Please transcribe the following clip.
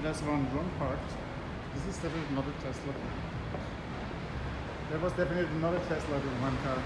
There's one wrong part. This is definitely not a Tesla. There was definitely not a Tesla in one car.